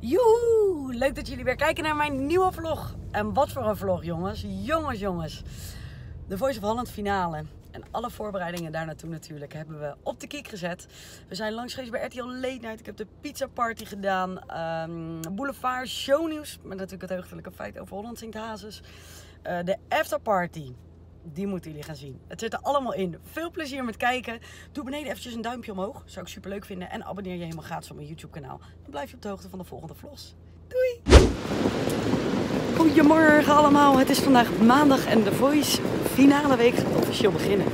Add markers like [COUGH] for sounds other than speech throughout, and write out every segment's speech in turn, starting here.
Joehoe! Leuk dat jullie weer kijken naar mijn nieuwe vlog. En wat voor een vlog, jongens. Jongens, jongens. De Voice of Holland finale. En alle voorbereidingen daar naartoe natuurlijk hebben we op de kiek gezet. We zijn langs geweest bij RTL Late Night. Ik heb de pizza party gedaan. ehm, Boulevard Shownieuws. Met natuurlijk het heugelijke feit over Holland zingt Hazes. Eh, de afterparty. Die moeten jullie gaan zien. Het zit er allemaal in. Veel plezier met kijken. Doe beneden eventjes een duimpje omhoog. Zou ik super leuk vinden. En abonneer je helemaal gratis op mijn YouTube kanaal. Dan blijf je op de hoogte van de volgende vlogs. Doei! Goedemorgen allemaal. Het is vandaag maandag en de Voice finale week gaat officieel beginnen.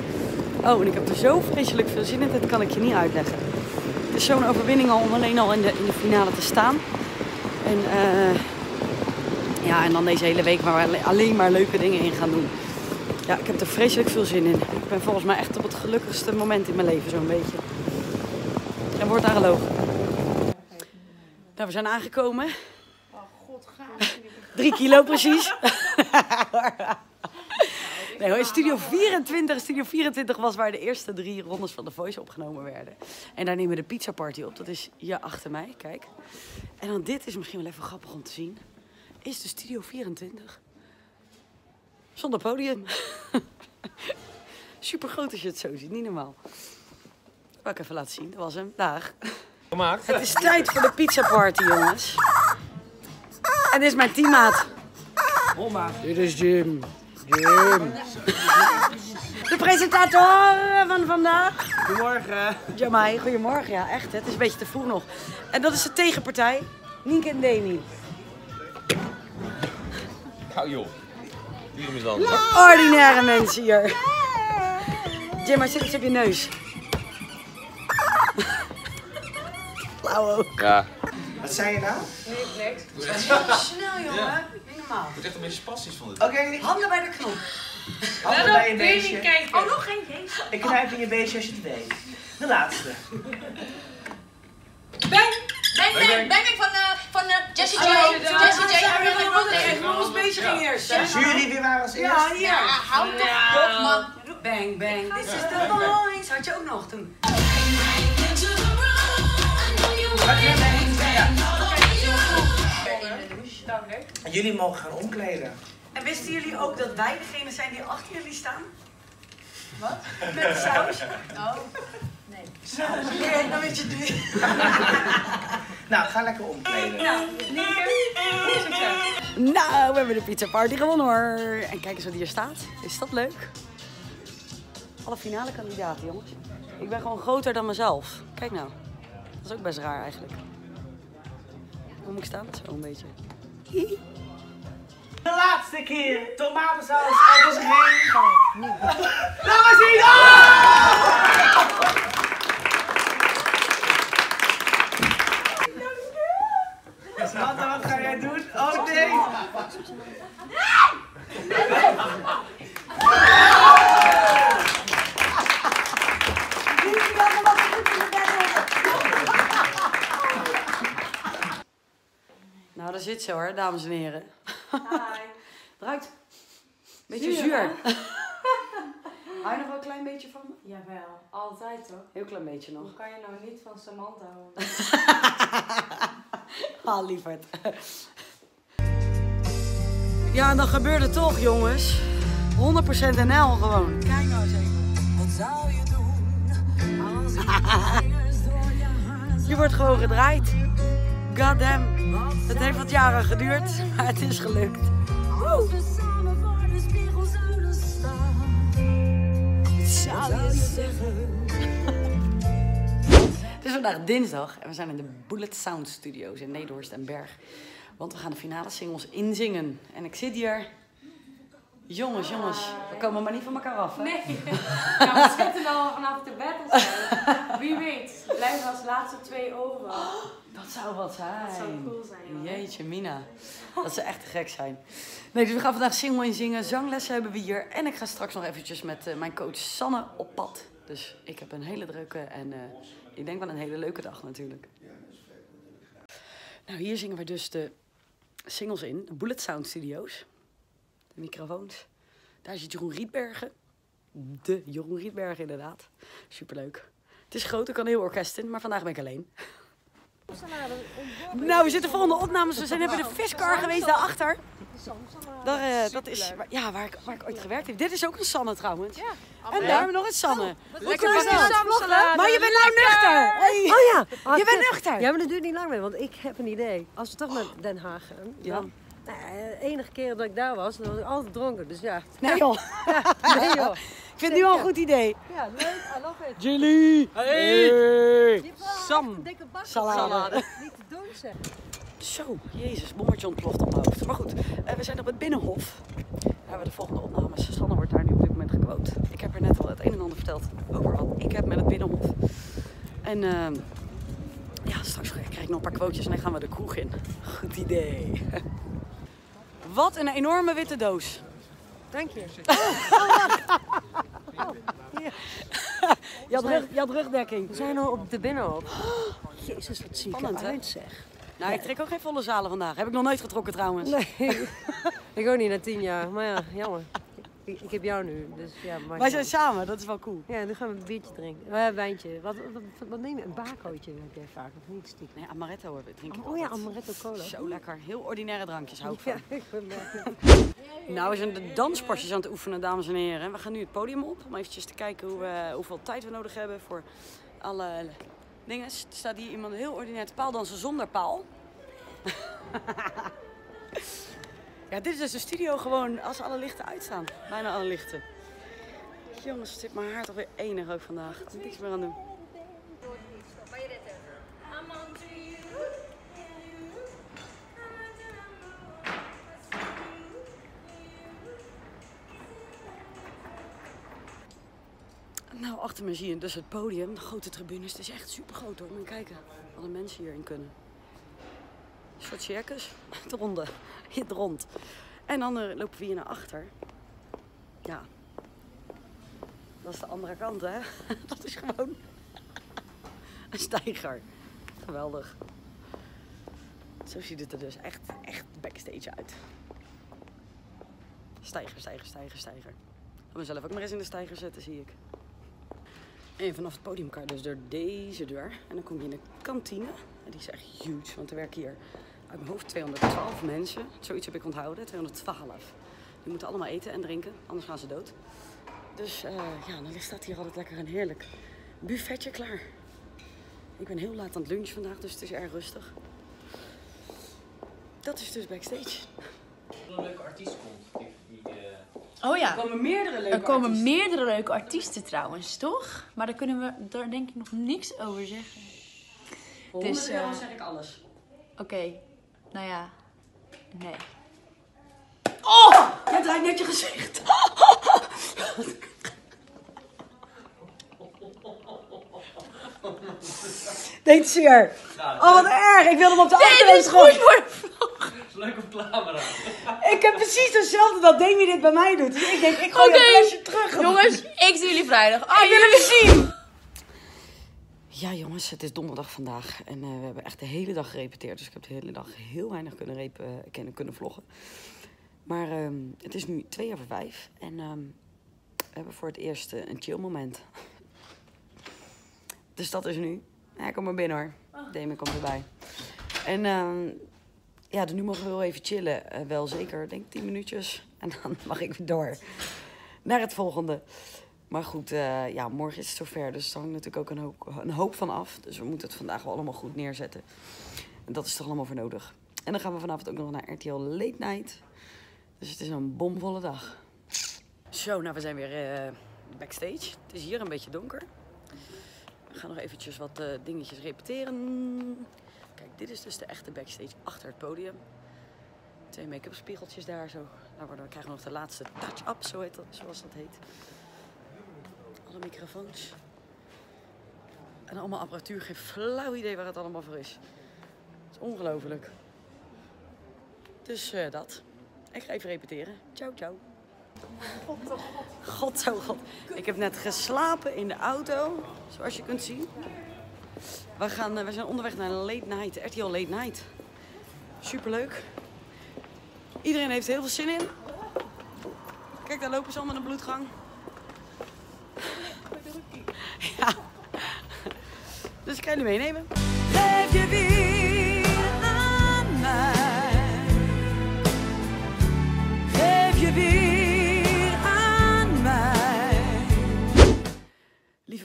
Oh, en ik heb er zo vreselijk veel zin in. Dat kan ik je niet uitleggen. Het is zo'n overwinning al om alleen al in de, in de finale te staan. En eh, ja, en dan deze hele week waar we alle- alleen maar leuke dingen in gaan doen. Ja, ik heb er vreselijk veel zin in. Ik ben volgens mij echt op het gelukkigste moment in mijn leven, zo'n beetje. En wordt daar gelogen. Nou, we zijn aangekomen. Oh god, gaaf. Drie kilo precies. [LAUGHS] Nee hoor, Studio 24. Studio 24 was waar de eerste drie rondes van The Voice opgenomen werden. En daar nemen we de pizza party op. Dat is hier achter mij, kijk. En dan dit is misschien wel even grappig om te zien. Is de Studio 24. Zonder podium. [LAUGHS] Super groot als je het zo ziet, niet normaal. Wou ik even laten zien, dat was hem. Dag. Gemaakt. Het is tijd voor de pizza party, jongens. En dit is mijn teammaat. Oma. Dit is Jim. Jim. De presentator van vandaag. Goedemorgen. Jamai, goedemorgen. Ja, echt. hè. Het is een beetje te vroeg nog. En dat is de tegenpartij. Nienke en Demi. Nou joh. Ordinaire mensen hier. Jim, maar zit iets op je neus. Lauw ook. Ja. Wat zei je nou? Snel, jongen. Niet normaal. Het is echt een beetje spastisch van dit. Oké, Handen bij de knop. handen bij je beestje. kijken. Oh, nog geen deze. Ik knijp in je beestje als je het weet. De laatste. Bang! Bang, bang, bang, van, eh van eh Jessie J. Oh, Jessie J. Ariana Grande. Ons bezig ging eerst. hè? Jury, wie waren als Ja, eerst? hier. Ja, hou toch op, man. Bang, bang. This is the voice. Had je ook nog toen. Jullie mogen gaan omkleden. En wisten jullie ook dat wij degene zijn die achter jullie staan? Wat? Met saus? Oh, nee. Ja, dan weet je het nu. [LAUGHS] Nou, ga lekker omkleden. Nou, we hebben de pizza party gewonnen hoor. En kijk eens wat hier staat. Is dat leuk? Alle finale kandidaten, jongens. Ik ben gewoon groter dan mezelf. Kijk nou. Dat is ook best raar eigenlijk. Hoe moet ik staan? Zo een beetje. De laatste keer. Tomatensaus over zich heen. Laat maar zien. Oh! Wat ga jij doen? Oh nee. Nou, daar zit ze hoor, dames en heren. Eruit. Beetje zuur. [LAUGHS] Hou je nog wel een klein beetje van me? Jawel, altijd toch? Heel klein beetje nog. Hoe kan je nou niet van Samantha houden? [LAUGHS] Ah, lieverd. Ja, en dan gebeurde het toch, jongens. 100% NL gewoon. Kijk nou eens even. Wat zou je doen als [LAUGHS] Je wordt gewoon gedraaid. Goddamn. Het heeft wat jaren geduurd, [LAUGHS] maar het is gelukt. Woe. [LAUGHS] Het is vandaag dinsdag en we zijn in de Bullet Sound Studios in Nederhorst en Berg. Want we gaan de finale singles inzingen. En ik zit hier. Jongens, jongens, we komen maar niet van elkaar af. Hè? Nee. [LAUGHS] Ja, we zitten al vanaf de battle. Wie weet, blijven als laatste twee over. Dat zou wat zijn. Dat zou cool zijn, joh. Jeetje, Mina. Dat zou echt te gek zijn. Nee, dus we gaan vandaag single inzingen. Zanglessen hebben we hier. En ik ga straks nog eventjes met eh, mijn coach Sanne op pad. Dus ik heb een hele drukke en eh, ik denk wel een hele leuke dag natuurlijk. Nou, hier zingen we dus de singles in. De Bullet Sound Studios. De microfoons. Daar zit Jeroen Rietbergen. De Jeroen Rietbergen inderdaad. Superleuk. Het is groot, er kan een heel orkest in, maar vandaag ben ik alleen. Nou, we zitten vol in de opnames. We zijn hebben de viskar geweest daarachter. Daar, eh, dat is waar- ja, waar, ik, waar ik ooit gewerkt heb. Dit is ook een Sanne trouwens. en daar hebben we nog een Sanne. Lekker is dat? Maar je bent nou nuchter. Hey. Oh ja. Je bent nuchter. Ja, maar dat duurt niet lang meer, want ik heb een idee. Als we toch naar Den Haag gaan, Ja. dan... Nou, de enige keer dat ik daar was, dan was ik altijd dronken. Dus ja. Nee joh. [LAUGHS] Nee joh. Ik vind het nu al een goed idee. Ja, leuk. I love it. Jullie. Je Sam. Een dikke bak. Salade. Niet te doen zeg. Zo, jezus, bommetje ontploft op mijn hoofd. Maar goed, eh, we zijn op het Binnenhof. Daar hebben we de volgende opnames. Sanne wordt daar nu op dit moment gequote. Ik heb haar net al het een en ander verteld over wat ik heb met het Binnenhof. En ehm, ja, straks krijg ik nog een paar quotejes en dan gaan we de kroeg in. Goed idee. [LAUGHS] Wat een enorme witte doos. Dank je. [LAUGHS] Je had, rug, je had rugdekking. We zijn al op de binnenhof. [GASPS] Jezus, wat zie ik Spannend, hè? eruit zeg. Nou, ik trek ook geen volle zalen vandaag. Heb ik nog nooit getrokken trouwens. Nee. [LAUGHS] ik ook niet na tien jaar. Maar ja, jammer. Ik, heb jou nu, dus ja. maakt Wij zijn samen, dat is wel cool. Ja, dan gaan we een biertje drinken. Eh, wijntje. Wat, wat, wat, wat neem je? Een bakootje heb jij vaak, of niet stiekem? Nee, amaretto hebben we, drink ik Oh ja, amaretto cola. Zo lekker. Heel ordinaire drankjes hou ik [LAUGHS] van. Ja, ik ben Nou, we zijn de danspasjes aan het oefenen, dames en heren. We gaan nu het podium op om eventjes te kijken hoe we, hoeveel tijd we nodig hebben voor alle dingen. Er staat hier iemand heel ordinair te paaldansen zonder paal. [LAUGHS] ja, dit is dus de studio gewoon als alle lichten uitstaan. Bijna alle lichten. Jongens, zit mijn haar toch weer enig ook vandaag. Ik kan niks meer aan doen. Nou, achter me zie je dus het podium, de grote tribunes. Het is echt super groot hoor. Moet kijken, alle mensen hierin kunnen. Een soort circus. [LAUGHS] Het ronde, het rond. En dan eh, lopen we hier naar achter. Ja. Dat is de andere kant hè. [LAUGHS] Dat is gewoon [LAUGHS] een steiger. Geweldig. Zo ziet het er dus echt, echt backstage uit. Steiger, steiger, steiger, steiger. Ik ga mezelf ook maar eens in de steiger zetten, zie ik. En vanaf het podium dus door deze deur. En dan kom je in de kantine. En die is echt huge, want er werken hier uit mijn hoofd 212 mensen. Zoiets heb ik onthouden, 212. Die moeten allemaal eten en drinken, anders gaan ze dood. Dus eh, ja, dan staat hier altijd lekker een heerlijk buffetje klaar. Ik ben heel laat aan het lunchen vandaag, dus het is erg rustig. Dat is dus backstage. Een leuke artiest komt. Oh ja. Er komen meerdere leuke Er komen artiesten. meerdere leuke artiesten trouwens, toch? Maar daar kunnen we daar denk ik nog niks over zeggen. Voor Dus, 100 euro eh, zeg ik alles. Oké, nou ja. Nee. Oh! Jij draait net je gezicht. Deed zeer. Oh, wat erg. Ik wilde hem op de achtergrond gooien. Leuk op camera. Ik heb precies hetzelfde dat Demi dit bij mij doet. Dus ik denk, ik gooi flesje terug. Jongens, ik zie jullie vrijdag. Ah, Ik wil hem zien. Ja, jongens, het is donderdag vandaag. En eh, we hebben echt de hele dag gerepeteerd. Dus ik heb de hele dag heel weinig kunnen, repen, eh, kunnen, kunnen vloggen. Maar ehm, het is nu twee over vijf. En ehm, we hebben voor het eerst eh, een chill moment. Dus dat is nu. Ja, kom maar binnen hoor. Demi komt erbij. En ehm, ja, nu mogen we wel even chillen. Eh, wel zeker, denk ik, 10 minuutjes. En dan [LAUGHS] mag ik weer door naar het volgende. Maar goed, eh, ja, morgen is het zover. Dus er hangt natuurlijk ook een hoop, een hoop van af. Dus we moeten het vandaag wel allemaal goed neerzetten. En dat is er allemaal voor nodig. En dan gaan we vanavond ook nog naar RTL Late Night. Dus het is een bomvolle dag. Zo, nou we zijn weer eh, backstage. Het is hier een beetje donker. We gaan nog eventjes wat dingetjes repeteren. Kijk, dit is dus de echte backstage achter het podium. Twee make-up spiegeltjes daar zo. Nou, dan krijgen we nog de laatste touch-up, zo heet dat, zoals dat heet. Alle microfoons. En allemaal apparatuur. Geen flauw idee waar het allemaal voor is. Het is ongelooflijk. Dus eh, dat. Ik ga even repeteren. Ciao, ciao. God, oh god. Ik heb net geslapen in de auto, zoals je kunt zien. We, gaan, eh, we zijn onderweg naar late night, RTL Late Night. Superleuk. Iedereen heeft heel veel zin in. Kijk, daar lopen ze allemaal in de bloedgang. Ja. Dus ik ga jullie meenemen. Geef je weer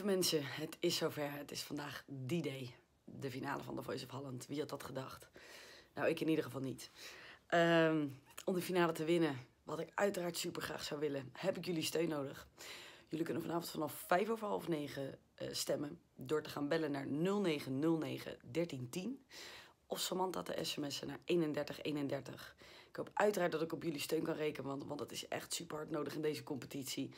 Mensen, het is zover. Het is vandaag die day. De finale van The Voice of Holland. Wie had dat gedacht? Nou, ik in ieder geval niet. Ehm, om de finale te winnen, wat ik uiteraard super graag zou willen, heb ik jullie steun nodig. Jullie kunnen vanavond vanaf 5 over half 9 eh, stemmen door te gaan bellen naar 0909 1310 of Samantha te sms'en naar 3131. Ik hoop uiteraard dat ik op jullie steun kan rekenen, want, want het is echt super hard nodig in deze competitie.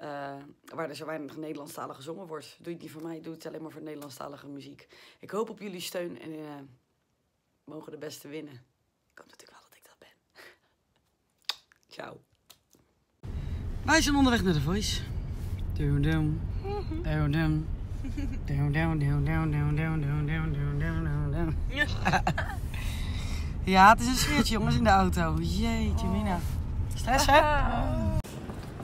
Eh, waar er zo weinig Nederlandstalig gezongen wordt. Doe je het niet voor mij, doe het alleen maar voor Nederlandstalige muziek. Ik hoop op jullie steun en eh, mogen de beste winnen. Ik hoop natuurlijk wel dat ik dat ben. Ciao. Wij zijn onderweg naar de Voice. Doem doem. Doem doem. Doem doem doem doem doem doem doem doem doem doem doem doem. Ja, het is een sfeertje jongens in de auto. Jeetje mina. Stress hè?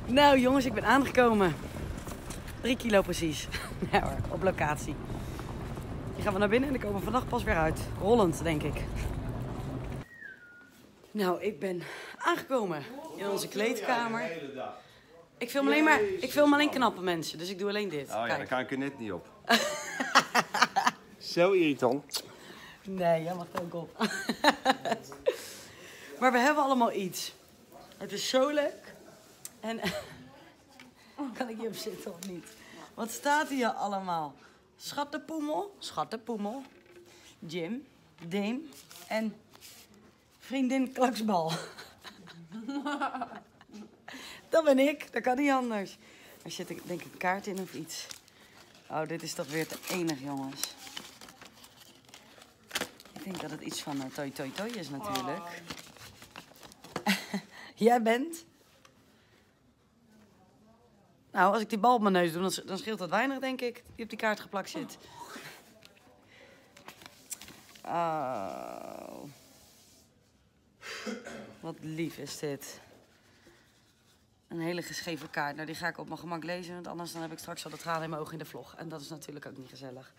Nou jongens, ik ben aangekomen. Drie kilo precies. [LAUGHS] Ja hoor, op locatie. Die gaan we naar binnen en die komen vannacht pas weer uit. Rollend, denk ik. Nou, ik ben aangekomen in onze kleedkamer. Ik film alleen maar, ik film alleen knappe mensen, dus ik doe alleen dit. Oh ja, daar kan ik er net niet op. [LAUGHS] Zo irritant. Nee, jij mag ook op. [LAUGHS] maar we hebben allemaal iets. Het is zo leuk. En [LAUGHS] kan ik hierop zitten of niet? Wat staat hier allemaal? Schattenpoemel, schattenpoemel, Jim, Dame en vriendin Klaksbal. [LAUGHS] dat ben ik, dat kan niet anders. Er zit denk ik een kaart in of iets. Oh, dit is toch weer te enig, jongens. Ik denk dat het iets van uh, Toi Toi Toi is natuurlijk. [LAUGHS] Jij bent? Nou, als ik die bal op mijn neus doe, dan, sch- dan scheelt dat weinig, denk ik, die op die kaart geplakt zit. Oh. Wat lief is dit. Een hele geschreven kaart. Nou, die ga ik op mijn gemak lezen, want anders dan heb ik straks al de tranen in mijn ogen in de vlog. En dat is natuurlijk ook niet gezellig.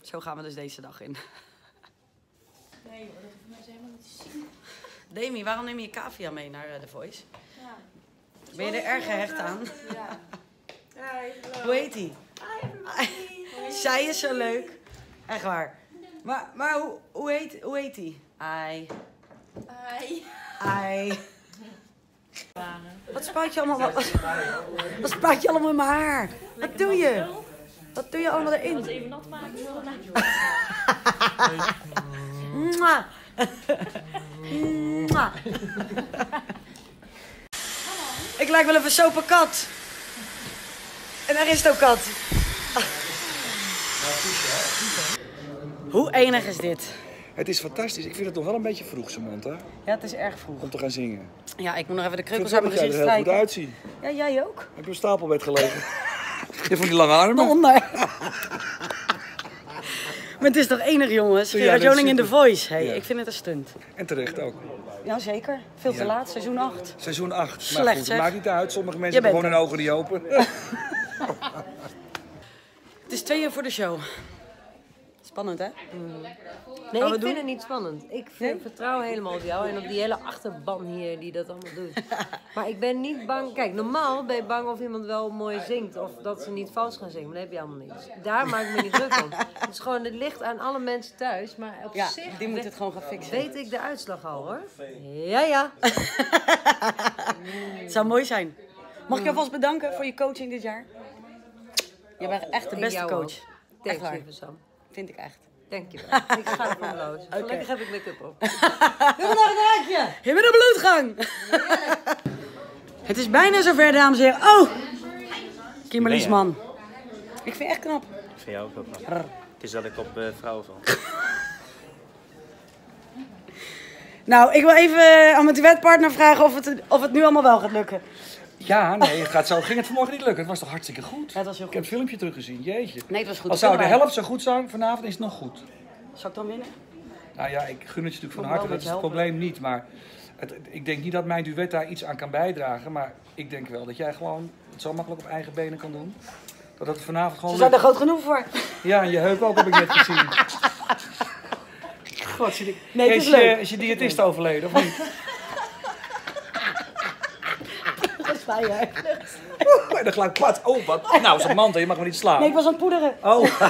Zo gaan we dus deze dag in. Nee hoor, dat hoeven mensen helemaal niet te zien. Demi, waarom neem je cavia mee naar eh, The Voice? Ja. Ben je er erg gehecht aan? Ja. Hi. Hoe heet die? Zij is zo leuk. Echt waar. Maar, maar hoe, hoe, heet, hoe heet die? Ai. Hi. Ai. Wat spuit je allemaal? Wat, wat spuit je allemaal in mijn haar? Wat doe je? Wat doe je allemaal erin? Even nat maken. [LAUGHS] Mwah. [LAUGHS] Mwah. Ik lijk wel even sopen kat. En daar is het ook kat. Hoe enig is dit? Het is fantastisch. Ik vind het nog wel een beetje vroeg, Samantha, Ja, het is erg vroeg. om te gaan zingen. Ja, ik moet nog even de Ik kreukels uit mijn dat jij er gezicht heel goed strijken. uitzien. Ja, jij ook? Heb je op stapelbed gelegen? [LAUGHS] Je van die lange armen? [LAUGHS] Maar het is toch enig, jongens? Gerard in The. Voice. Hey. Ik vind het een stunt. En terecht ook. Ja, zeker. Veel te laat, seizoen 8. Seizoen 8. Maar Slecht, goed, zeg. het maakt niet uit. Sommige mensen hebben gewoon hun ogen niet open. [LAUGHS] [LAUGHS] Het is twee uur voor de show. Spannend, hè? Nee, we ik doen? vind het niet spannend. Ik vind, vertrouw helemaal op jou en op die hele achterban hier die dat allemaal doet. [LAUGHS] Maar ik ben niet bang. Kijk, normaal ben je bang of iemand wel mooi zingt of dat ze niet vals gaan zingen. Maar dat heb je allemaal niet. Dus daar maak ik me niet druk om. [LAUGHS] Het is gewoon, het ligt aan alle mensen thuis. Maar op Ja, zich die moet het gewoon gaan fixen. weet ik de uitslag al hoor. Ja, ja. Het [LAUGHS] zou mooi zijn. Mag ik je alvast bedanken voor je coaching dit jaar? Je bent echt de beste jou coach. ook. Echt waar. Sam. Vind ik echt. Dank je wel. [LAUGHS] Ik ga ervan blozen. Gelukkig heb ik make-up op. [LAUGHS] Je bent een bloedgang. het is bijna zover, dames en heren. Oh! Kimberly's man. Ik vind je echt knap. Ik vind jou ook wel knap. Het is dat ik op eh, vrouwen val. [LAUGHS] Nou, ik wil even aan mijn duetpartner vragen of het, of het nu allemaal wel gaat lukken. Ja, nee, het gaat zo. Ging het vanmorgen niet lukken? Het was toch hartstikke goed? Ja, was heel Ik heb goed. het filmpje teruggezien. Jeetje. Nee, het was goed. Als zou de helft zo goed zijn vanavond, is het nog goed. Zal ik dan winnen? Nou ja, ik gun het je natuurlijk van harte. Dat is het probleem niet. Maar het, ik denk niet dat mijn duet daar iets aan kan bijdragen. Maar ik denk wel dat jij gewoon het zo makkelijk op eigen benen kan doen. Dat het vanavond Ze gewoon... zijn er groot genoeg voor. Ja, en je heup ook heb ik net [LAUGHS] gezien. God, zie ik... Nee, het is is, leuk. Je, is je diëtist overleden, of niet? [LAUGHS] Dat sta je Oeh, [LAUGHS] en dan gelijk plat. Oh, wat? [LAUGHS] Nou, is een mantel, je mag me niet slaan. Nee, ik was aan het poederen. Oh. [LAUGHS]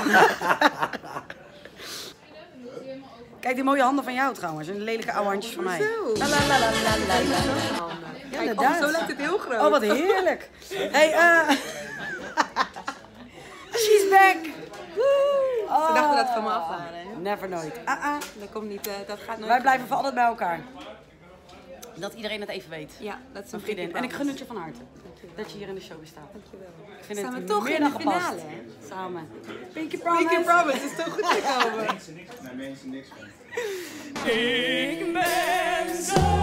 Kijk die mooie handen van jou trouwens. En de lelijke oude handjes van mij. La, la, la, la, la, la, la. Ja, inderdaad. Zo lijkt het heel groot. Oh, wat heerlijk. Hey, eh... She's back. Woo. Oh. Ze dachten dat het van me af waren. Never nooit. Ah, ah. Dat komt niet, eh, dat gaat nooit. Wij blijven voor altijd bij elkaar. Dat iedereen het even weet. Ja, dat is Mijn een vriendin. En ik gun het je van harte. Dat je hier in de show staat. Dankjewel. Ik vind Staan het we toch in de finale, hè? Samen. Pinky promise. Pinky Promise is toch goed gekomen. Ik ben zo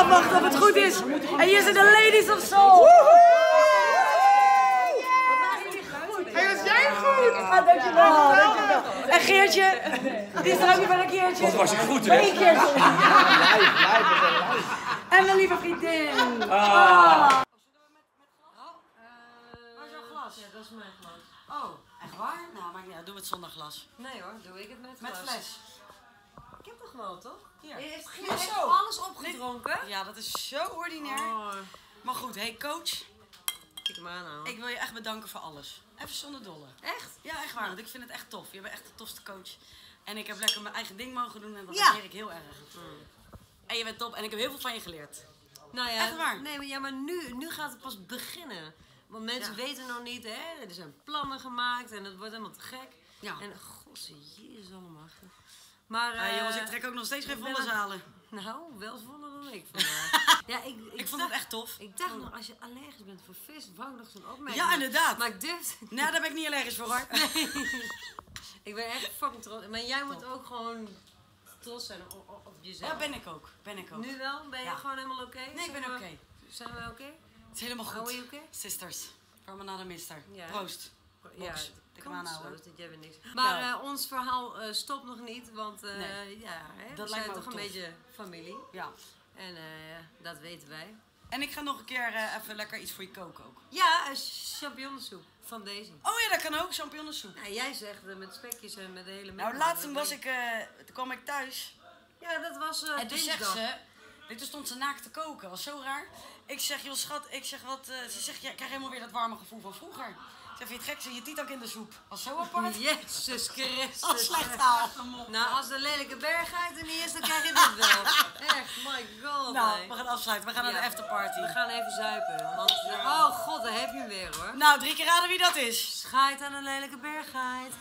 afwachten of het goed is. En hier zijn de Ladies of Soul. Hey, was jij goed? Ah, dankjewel, dankjewel. En Geertje, die is er ook niet bij een keertje. Wat was ik goed, hè? een keertje. En mijn lieve vriendin. Ah. Waar is jouw glas? Ja, dat is mijn glas. Oh, echt waar? Nou, niet uit. Doe het zonder glas. Nee hoor, doe ik het met Met fles. Ik toch? Hier. Je heeft zo. alles opgedronken? Ja, dat is zo ordinair. Oh, Maar goed, hey coach. kijk hem aan. Ik wil je echt bedanken voor alles. Even zonder dolle. Echt? Ja, echt waar. Want ik vind het echt tof. Je bent echt de tofste coach. En ik heb lekker mijn eigen ding mogen doen en dat Ja. ik heel erg. En je bent top en ik heb heel veel van je geleerd. Nou ja, Echt waar? Nee, maar, ja, maar nu, nu gaat het pas beginnen. Want mensen Ja. weten nog niet, hè. Er zijn plannen gemaakt en het wordt helemaal te gek. Ja. En godse jezus allemachtig. Maar Ja, jongens, eh, ik trek ook nog steeds geen volle zalen. Nou, wel voller dan ik vandaag. [LAUGHS] ja, ik, ik, Ik vond dacht- het echt tof. Ik dacht nog, als je allergisch bent voor vis, wou ik nog zo'n opmerking. Ja, inderdaad. Maar ik durfde Nou, daar ben ik niet allergisch voor hoor. [LAUGHS] Ik ben echt fucking trots. Maar jij moet ook gewoon trots zijn op, op, op jezelf. Ja, ben ik ook. Ben ik ook. Nu wel? Ben je Ja. gewoon helemaal oké? Nee, ik ben oké. we- Zijn we oké? Het is helemaal Are goed. we okay? Sisters. From another mister. Ja. Proost. Ja, Box. Hem zo, aanhouden. dat jij niks. Maar Nou. eh, ons verhaal eh, stopt nog niet, want eh, Nee. ja, hè, Dat we lijkt zijn toch een beetje familie. Ja. En dat weten wij. En ik ga nog een keer even lekker iets voor je koken ook. Ja, eh, champignonsoep van Daisy. Oh ja, dat kan ook. Champignonsoep. Ja, jij zegt met spekjes en met de hele Nou, laatst toen was ik, toen kwam ik thuis. Ja, dat was En toen zegt ze, toen stond ze naakt te koken. Was zo raar. Ik zeg, joh schat, ik zeg wat, eh, ze zegt, ja, ik krijg helemaal weer dat warme gevoel van vroeger. Ik zeg, vind je het gek? Ze je tiet ook in de soep. Was zo apart. [LAUGHS] Jezus Christus. Oh, slecht taal. Nou, als de lelijke bergheid er niet is, dan krijg je dit wel. [LAUGHS] Echt, my god. Nou, we gaan afsluiten. We gaan naar de afterparty. We gaan even zuipen. Want, oh god, daar heb je hem weer hoor. Nou, drie keer raden wie dat is. Schijt aan een lelijke bergheid.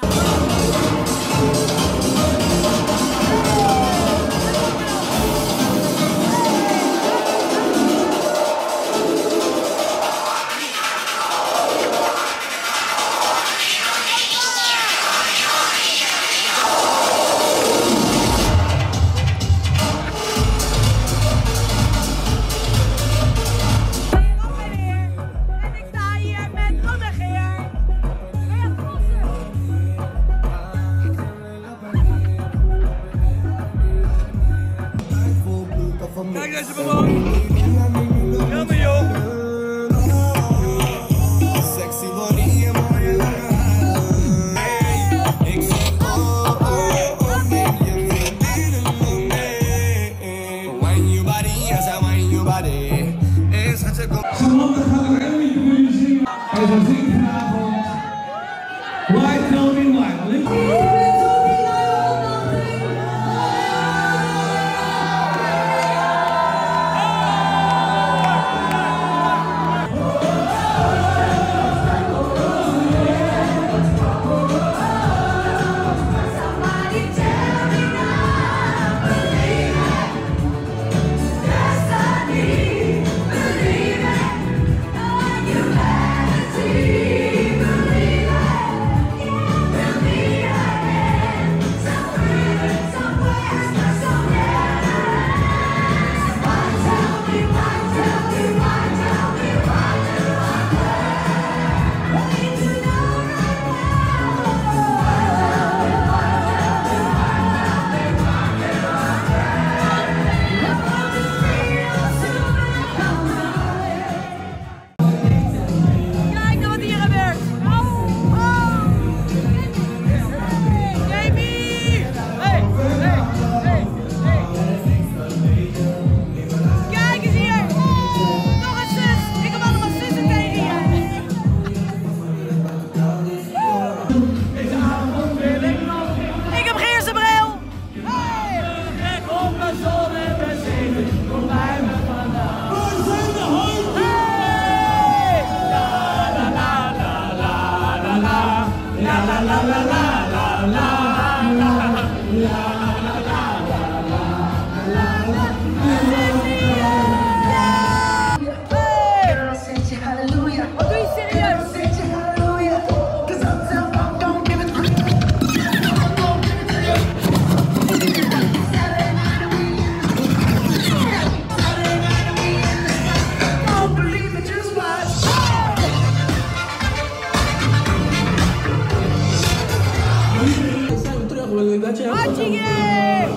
Matje!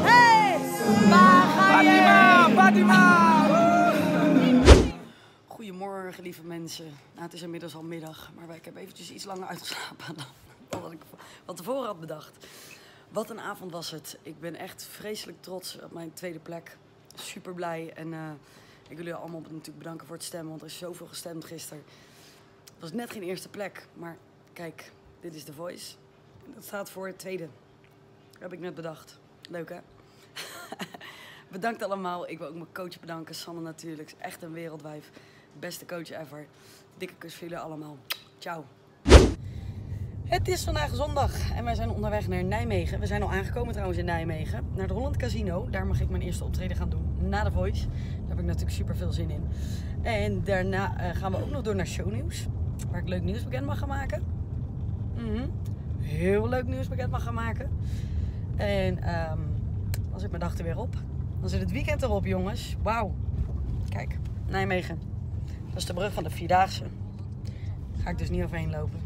Hey! Waar ga je? Fatima! Goedemorgen, lieve mensen. Nou, het is inmiddels al middag, maar ik heb eventjes iets langer uitgeslapen dan [LAUGHS] wat ik van tevoren had bedacht. Wat een avond was het. Ik ben echt vreselijk trots op mijn tweede plek. Super blij. En eh, ik wil jullie allemaal natuurlijk bedanken voor het stemmen, want er is zoveel gestemd gisteren. Het was net geen eerste plek, maar kijk, dit is The Voice. Dat staat voor het tweede. Heb ik net bedacht. Leuk hè? [LAUGHS] Bedankt allemaal. Ik wil ook mijn coach bedanken. Sanne natuurlijk. Echt een wereldwijf. Beste coach ever. Dikke kus voor jullie allemaal. Ciao. Het is vandaag zondag en wij zijn onderweg naar Nijmegen. We zijn al aangekomen trouwens in Nijmegen. Naar het Holland Casino. Daar mag ik mijn eerste optreden gaan doen. Na de Voice. Daar heb ik natuurlijk super veel zin in. En daarna eh, gaan we ook nog door naar shownieuws. Waar ik leuk nieuws bekend mag gaan maken. Mhm. Heel leuk nieuws bekend mag gaan maken. En ehm, dan zit mijn dag er weer op. Dan zit het weekend erop, jongens. Wauw. Kijk, Nijmegen. Dat is de brug van de Vierdaagse. Daar ga ik dus niet overheen lopen.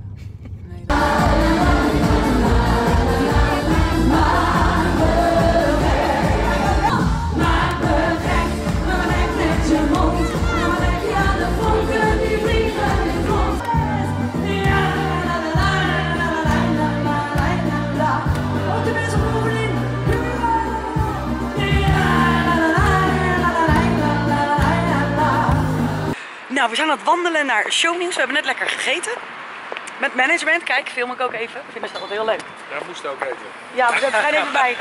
Nou, we zijn aan het wandelen naar shownieuws. We hebben net lekker gegeten. Met management. Kijk, film ik ook even. Ik vind het altijd heel leuk. Daar moest ook eten. Ja, we zijn even bij. [LAUGHS]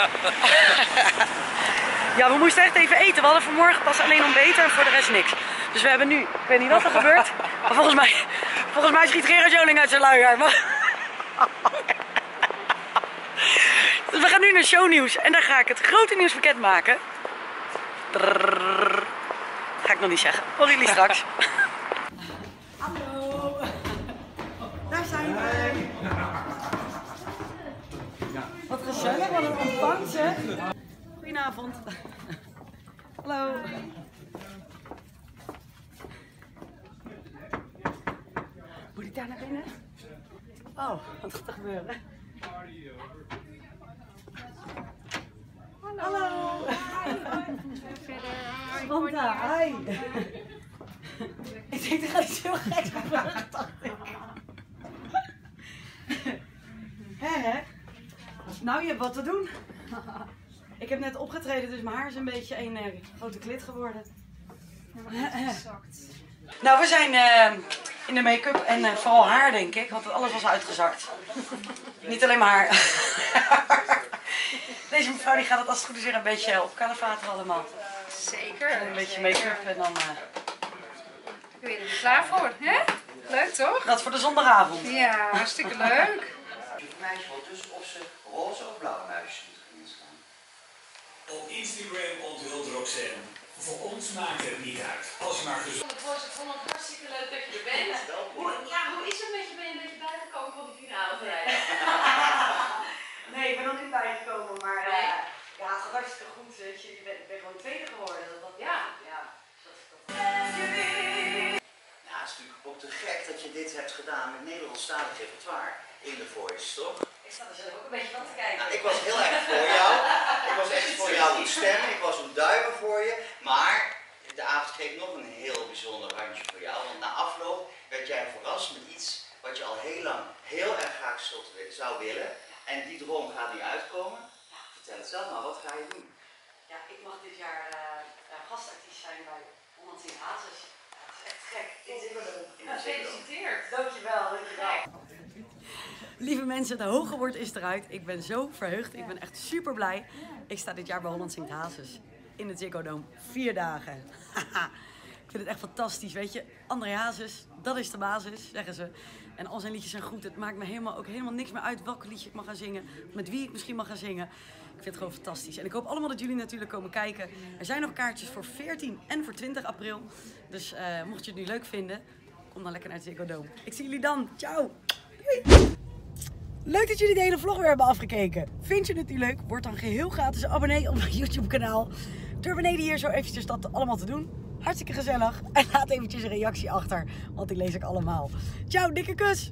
Ja, we moesten echt even eten. We hadden vanmorgen pas alleen ontbeten en voor de rest niks. Dus we hebben nu, ik weet niet wat er gebeurt. Maar volgens mij, volgens mij schiet Gerard Joling uit zijn luier. Maar... Dus we gaan nu naar shownieuws. En daar ga ik het grote nieuws bekendmaken. Trrrr. Ga ik nog niet zeggen. Horen jullie straks. Gezellig, wat een ontvangst hè. Goedenavond. Hallo. Moet ik daar naar binnen? Oh, wat gaat er gebeuren? Hallo. Samantha, hi. Ik denk dat gaat iets heel geks gebeuren, [LAUGHS] dacht ik. Hè, hè? Nou, je hebt wat te doen. [LAUGHS] Ik heb net opgetreden, dus mijn haar is een beetje een eh, grote klit geworden. Nou, we zijn eh, in de make-up en eh, vooral haar, denk ik, want alles was uitgezakt. [LAUGHS] Niet alleen maar haar. [LAUGHS] Deze mevrouw die gaat het als het goed is weer een beetje op kalevaten allemaal. Zeker. Een beetje make-up en dan... eh, Ben je er klaar voor, hè? Leuk toch? dat voor de zondagavond. Ja, hartstikke leuk. Meisje dus of ze roze of blauwe muisjes moet erin staan. Op Instagram onthult Roxanne. Voor ons maakt het niet uit. Als je maar gezond Ik vond het hartstikke leuk dat je er bent. Hoe, ja, hoe is het met je? Ben je een beetje bijgekomen van die finale vrijdag? [LAUGHS] Nee, ik ben nog niet bijgekomen, maar Nee? eh, ja, hartstikke goed. Weet je. Je bent, ik ben gewoon tweede geworden. Dat, dat, Ja. ja. Dat, dat, Ja, het is natuurlijk ook te gek dat je dit hebt gedaan met Nederlandstalig repertoire in de Voice, toch? ik sta er zelf ook een beetje van te kijken. Nou, ik was heel erg voor jou. Ik was echt voor jou aan stemmen. Ik was een duimen voor je. Maar de avond kreeg nog een heel bijzonder randje voor jou. Want na afloop werd jij verrast met iets wat je al heel lang heel erg graag zou willen. En die droom gaat nu uitkomen. Vertel het zelf maar, wat ga je doen? Ja, ik mag dit jaar eh, eh, gastartiest zijn bij Holland in Hazes. Het is echt gek. Dit is. Gefeliciteerd. Dankjewel, dankjewel. Lieve mensen, de hoge woord is eruit. Ik ben zo verheugd. Ik ben echt super blij. Ik sta dit jaar bij Holland Sint Hazes in het Ziggo Dome. Vier dagen. [LAUGHS] ik vind het echt fantastisch, weet je. André Hazes, dat is de basis, zeggen ze. En al zijn liedjes zijn goed. Het maakt me helemaal, ook helemaal niks meer uit welke liedje ik mag gaan zingen. Met wie ik misschien mag gaan zingen. Ik vind het gewoon fantastisch. En ik hoop allemaal dat jullie natuurlijk komen kijken. Er zijn nog kaartjes voor 14 en voor 20 april. Dus eh, mocht je het nu leuk vinden, kom dan lekker naar het Ziggo Dome. Ik zie jullie dan. Ciao. Doei. Leuk dat jullie de hele vlog weer hebben afgekeken. Vind je het nu leuk? Word dan geheel gratis abonnee op mijn [LAUGHS] YouTube kanaal. Door beneden hier zo eventjes dat allemaal te doen. Hartstikke gezellig. En laat eventjes een reactie achter, want die lees ik allemaal. Ciao, dikke kus!